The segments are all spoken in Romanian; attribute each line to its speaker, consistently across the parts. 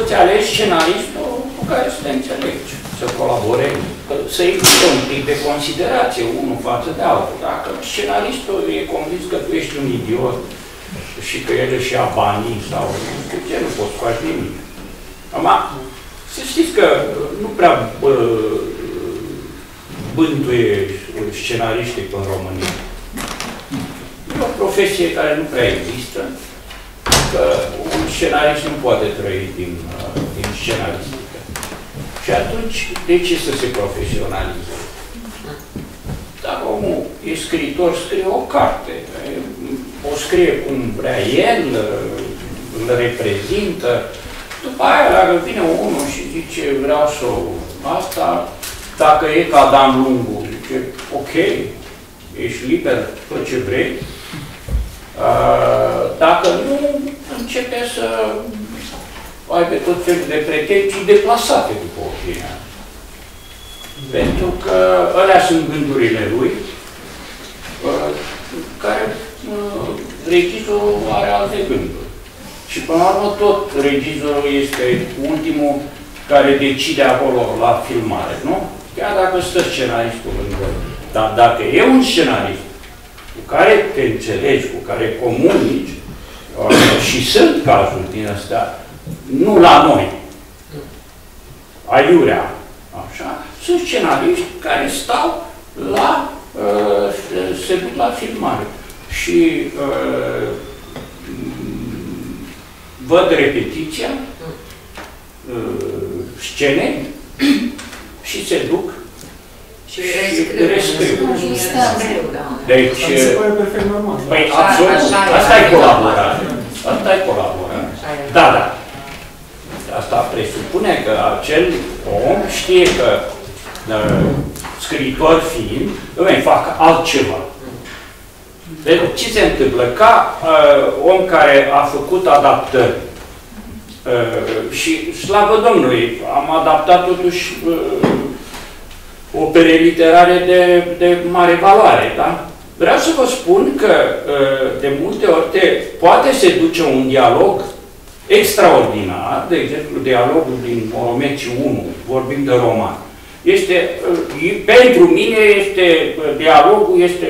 Speaker 1: să-ți alegi scenaristul cu care să te înțelegi, să colaborezi, să existe un pic de considerație unul față de altul. Dacă scenaristul e convins că tu ești un idiot și că el își ia banii sau nu ce, nu poți face nimic. Acum, să știți că nu prea bă, bântuie scenariștii în România. E o profesie care nu prea există, că un scenarist nu poate trăi din, din scenaristică. Și atunci, de ce să se profesionalizeze? Dacă omul e scriitor, scrie o carte, o scrie cum vrea el, îl reprezintă, după aia, dacă vine unul și zice, vreau să asta, dacă e ca Dan Lungu, zice, ok, ești liber, fă ce vrei. Dacă nu, începe să aibă tot felul de pretenții deplasate după opinia. Pentru că alea sunt gândurile lui, care regizorul are alte gânduri. Și până la urmă tot regizorul este ultimul care decide acolo la filmare, nu? Chiar dacă stă scenaristul lângă. Dar dacă e un scenarist cu care te înțelegi, cu care comunici, uh, și sunt cazuri din astea, nu la noi, aiurea, așa, sunt scenariști care stau la, uh, se duc la filmare. Și uh, văd repetiția, uh, scene și se duc
Speaker 2: și rescriu.
Speaker 1: Deci, păi absolut, asta e colaborare. Asta e colaborare. Da, da. Asta presupune că acel om știe că uh, scriitor fiind, îmi fac altceva. Deci, ce se întâmplă? Ca uh, om care a făcut adaptări uh, și, slavă Domnului, am adaptat totuși uh, opere literare de, de mare valoare, da? Vreau să vă spun că uh, de multe ori te, poate se duce un dialog extraordinar, de exemplu, dialogul din Moromeci 1, vorbim de roman. Este, uh, pentru mine este, uh, dialogul este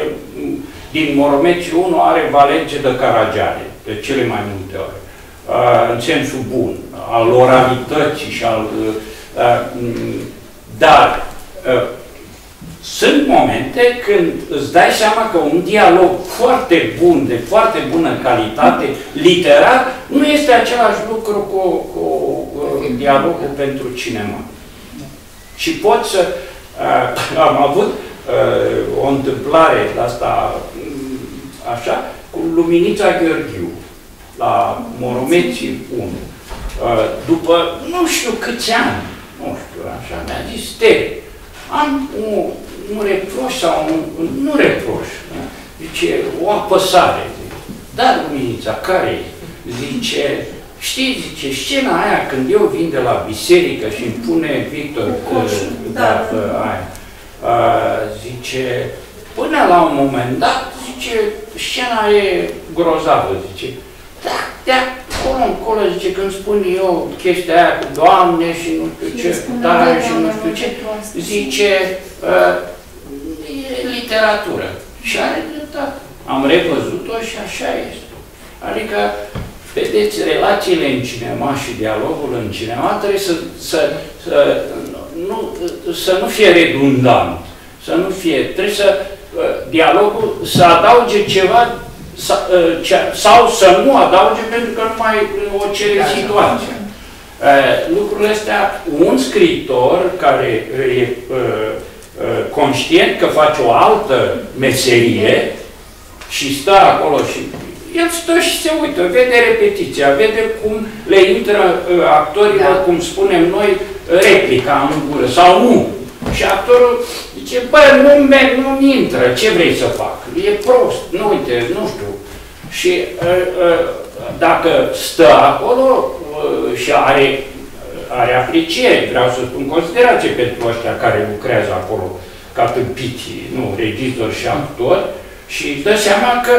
Speaker 1: din Moromeci 1 are valențe de Caragiale, de cele mai multe ori, în sensul bun, al oralității și al... Dar sunt momente când îți dai seama că un dialog foarte bun, de foarte bună calitate, literar, nu este același lucru cu, cu, cu dialogul pentru cinema. Și pot să... Uh, am avut uh, o întâmplare de asta așa, cu Luminița Gheorghiu, la Moromeții 1. Uh, după nu știu câți ani, nu știu, așa, mi-a zis, te, am un, un reproș sau un, nu reproș, da? zice, o apăsare. Da, Luminița, care Zice, știi, zice, scena aia când eu vin de la biserică și îmi pune Victor,
Speaker 2: Coș, da, da,
Speaker 1: aia, uh, zice, până la un moment dat, zice, scena e grozavă, zice. Da, de acolo încolo, zice, când spun eu chestia aia cu Doamne și nu știu ce, tare și nu știu ce, zice, uh, e literatură. Și are dreptate. Am revăzut-o și așa este. Adică, vedeți, relațiile în cinema și dialogul în cinema trebuie să, să, să, nu, să nu fie redundant, să nu fie, trebuie să dialogul să adauge ceva sau să nu adauge pentru că nu mai o cere situația. Lucrurile astea, un scriitor care e conștient că face o altă meserie și stă acolo și el stă și se uită, vede repetiția, vede cum le intră actorilor, da. cum spunem noi, replica în gură sau nu. Și actorul zice, bă, nu merg, nu intră, ce vrei să fac? E prost, nu uite, nu știu. Și uh, uh, dacă stă acolo uh, și are, are apreciere, vreau să spun considerație pentru ăștia care lucrează acolo ca tâmpiți, nu, regizor și actor, și îți dă seama că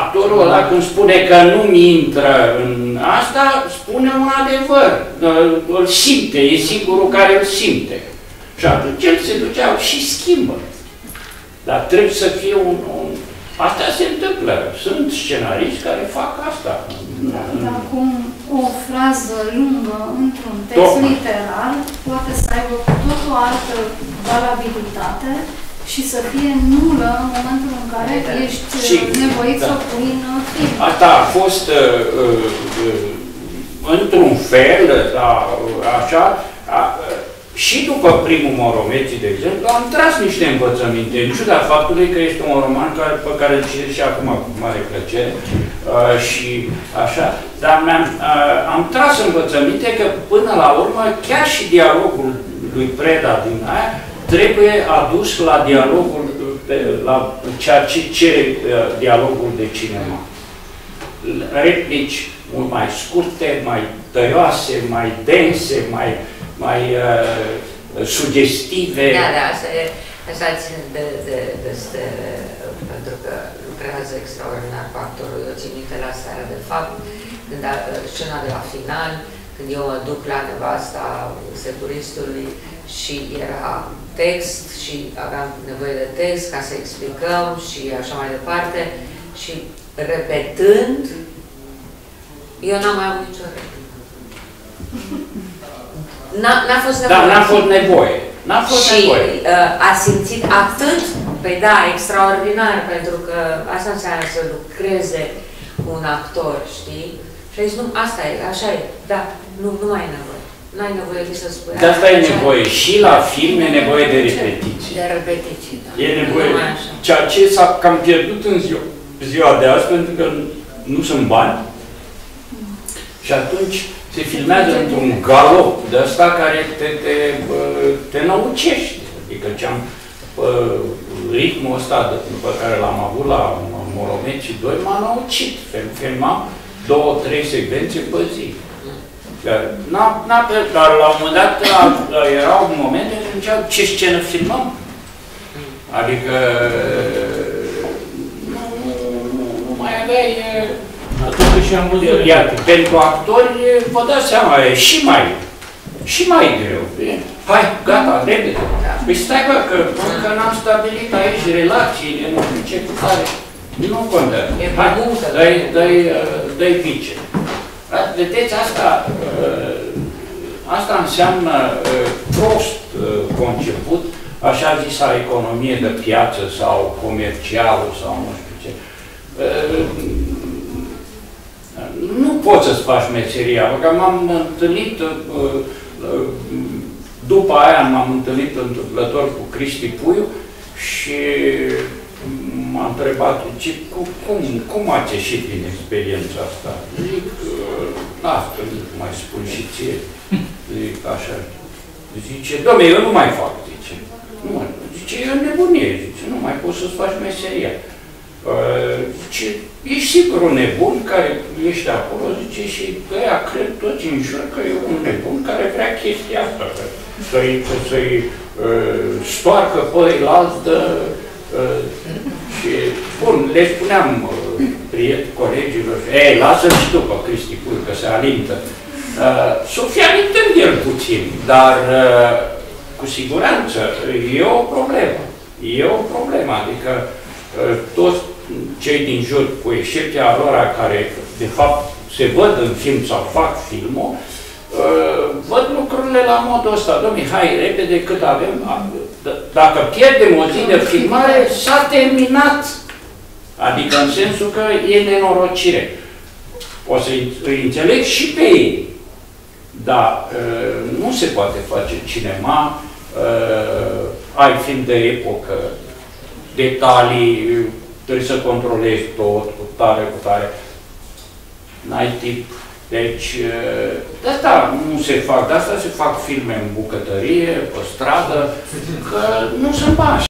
Speaker 1: actorul ăla când spune că nu-mi intră în asta spune un adevăr, îl simte, e singurul care îl simte. Și atunci el se ducea și schimbă. Dar trebuie să fie un, un... Asta se întâmplă. Sunt scenariști care fac asta.
Speaker 3: Da, dar cum o frază lungă într-un text Tocmai. literar poate să aibă cu tot o altă valabilitate și să fie nulă în momentul în care da. ești și, nevoit da. să o pui în film.
Speaker 1: Asta a fost uh, uh, uh, într-un fel, da, așa, a, și după primul Moromeții, de exemplu, am tras niște învățăminte, în ciuda faptului că este un roman care, pe care îl citesc și acum cu mare plăcere uh, și așa, dar am uh, am tras învățăminte că până la urmă chiar și dialogul lui Preda din aia trebuie adus la dialogul, la ceea ce cere uh, dialogul de cinema. Replici mult mai scurte, mai tăioase, mai dense, mai uh, mai uh, sugestive.
Speaker 2: Da, da, asta, e, asta țin de, de, de stele, pentru că lucrează extraordinar cu actorul. Eu țin minte la starea de fapt, când a, scena de la final, când eu mă duc la nevasta securistului și era text și aveam nevoie de text ca să explicăm și așa mai departe și repetând, eu n-am mai avut nicio replică. N-a fost nevoie.
Speaker 1: Da, n-a fost nevoie. N-a fost
Speaker 2: și,
Speaker 1: nevoie.
Speaker 2: Uh, a simțit atât, păi da, extraordinar, pentru că asta înseamnă să lucreze un actor, știi? Și a zis, nu, asta e, așa e, da, nu, nu mai e nevoie. Nu ai nevoie de să spui.
Speaker 1: De asta e nevoie. Și la film e nevoie de repetiții.
Speaker 2: De repetiții, da.
Speaker 1: E nevoie. Ceea ce s-a cam pierdut în ziua, ziua de azi, pentru că nu sunt bani. Și atunci se filmează într-un galop de asta care te, te, te năucește. Adică ce-am ritmul ăsta de, pe care l-am avut la Moromeci 2 m-a năucit. Filmam două, trei secvențe pe zi. N-a, n-a, dar la un moment dat erau momente în care ce scenă filmăm. Adică nu, nu, nu, nu mai aveai
Speaker 4: Atunci și am văzut.
Speaker 1: Iar pentru actori, vă dați seama, e și mai, și mai greu. Hai, gata, repede. Păi stai bă, că încă n-am stabilit aici relațiile, nu știu ce cu care. Nu contează. Hai, dă-i, dă-i, dă-i pice. Vedeți, asta, asta înseamnă prost conceput, așa zisa economie de piață sau comercială sau nu știu ce nu poți să-ți faci meseria, că m-am întâlnit, uh, uh, după aia m-am întâlnit întâmplător cu Cristi Puiu și m-a întrebat ce, cum, cum ați ieșit din experiența asta? Zic, asta nu mai spun și ție. Zic, așa. Zice, domne, eu nu mai fac, zice. Nu mai, zice, eu nebunie, zice, nu mai poți să-ți faci meseria. Zice, ești sigur un nebun care ești acolo, zice, și ăia cred toți în jur că e un nebun care vrea chestia asta, să-i să, să uh, stoarcă pe alți de... Uh, și, bun, le spuneam uh, prieteni, colegilor, ei, lasă-l și tu pe Cristi Pur, că se alintă. Uh, S-o fi alintând el puțin, dar uh, cu siguranță e o problemă. E o problemă, adică uh, toți cei din jur, cu excepția lor care, de fapt, se văd în film sau fac filmul, uh, văd lucrurile la modul ăsta. Dom'le, hai, repede, cât avem. Dacă pierdem o zi de filmare, s-a terminat. Adică în sensul că e nenorocire. O să îi înțeleg și pe ei. Dar uh, nu se poate face cinema, uh, ai film de epocă, detalii, trebuie să controlezi tot, cu tare, cu tare. N-ai tip. Deci, de asta nu se fac, de asta se fac filme în bucătărie, pe stradă, că nu sunt bani.